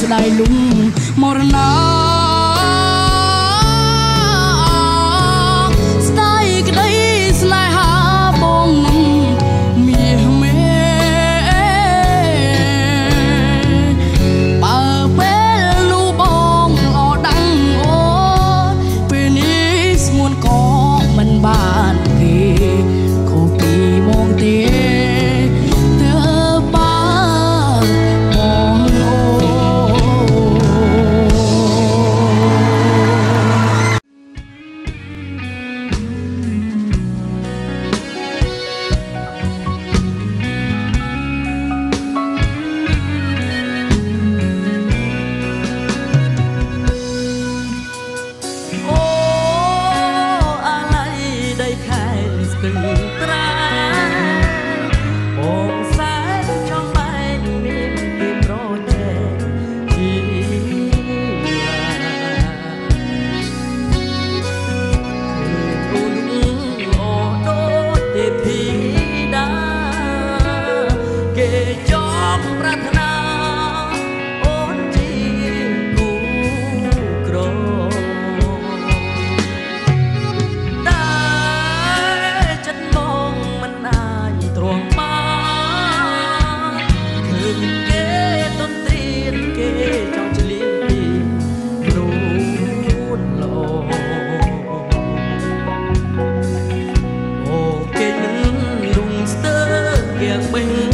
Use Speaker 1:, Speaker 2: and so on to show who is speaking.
Speaker 1: ស្ដាយលុំមរណា
Speaker 2: មប្រាថ្នាអូនជាគូក្រដែលចិត្តមងមិនអាចទ្រាំបានឃើញគេទន្ទ្រានគេចង់ឆ្លៀសពីខ្លួនលោអូគេនឹងរុំស្ទើរគេបេះ